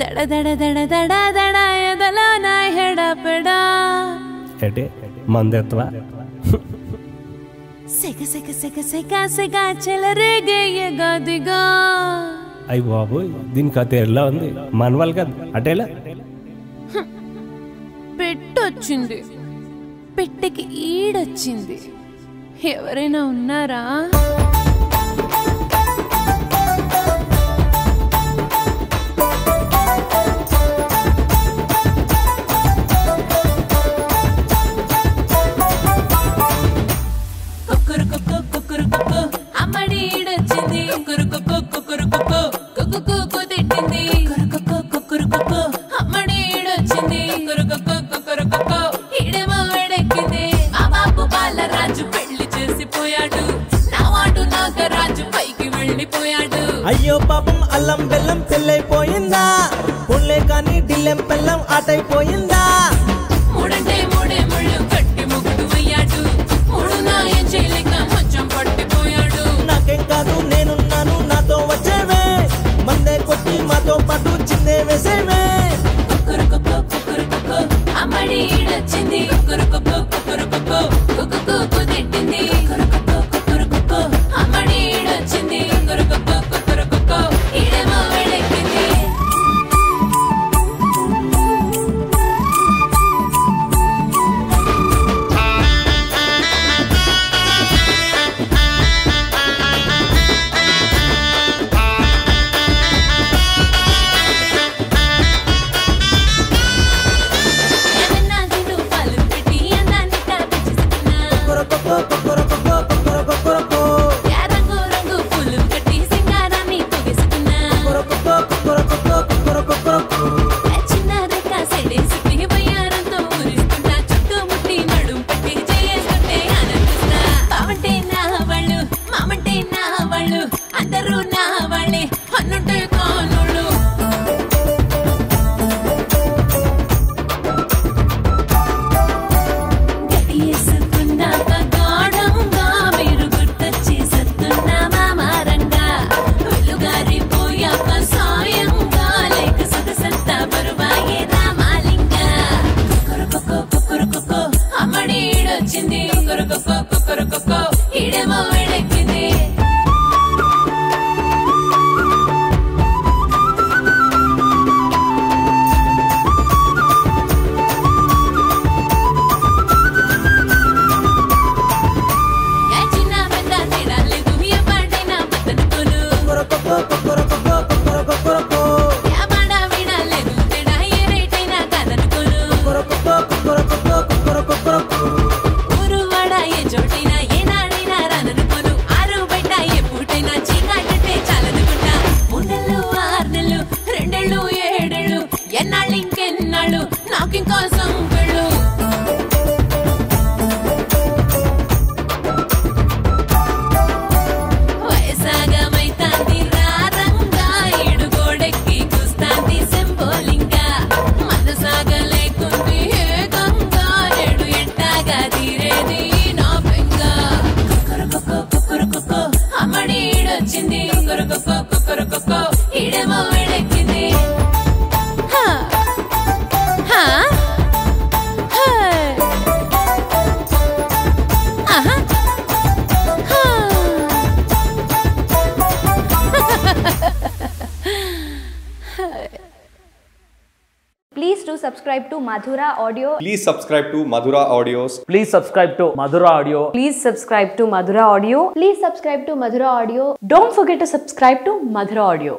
దడ దడ దడ దడ దడ ఎదలో నా హెడపెడా ఏటే మందెత్తవా సెగ సెగ సెగ సెగ సెగ చెలరేగే ఎగదిగా అయ్యి బాబోయ్ దీని కథ ఎలా ఉంది మనవాళ్ళు కదా అటేలా పెట్టొచ్చింది పెట్టెకి ఈడొచ్చింది ఎవరైనా ఉన్నారా అల్లం బెల్లం పెళ్ళైపోయిందా పుల్లే కానీ డిల్లెం పెళ్ళం ఆటైపోయిందా? మూడంటే మూడే ముళ్ళు కట్టి ముగ్గుడు అయ్యాడు. మూడు నాయం చేయలేక కొంచెం పట్టిపోయాడు. నాకేం కాదు నేనున్నాను నాతో వచ్చేవే. మందే కొట్టి మాతో పాటు చిందే వేసేవే. కుక్కురుకుక్కు, కుక్కురుకుక్కు, అమ్మడి ఈడొచ్చింది. కుక్కురుకుక్కు, కుక్కురుకుక్కు, కుక్కుకుక్కు వెలుగారిపోయాక సాయంగా లేక సొగసంతా బరువాయే fucking console. Subscribe to Madhura Audio. Please subscribe to Madhura Audios. Please subscribe to Madhura Audio. Please subscribe to Madhura Audio. Please subscribe to Madhura Audio. Don't forget to subscribe to Madhura Audio.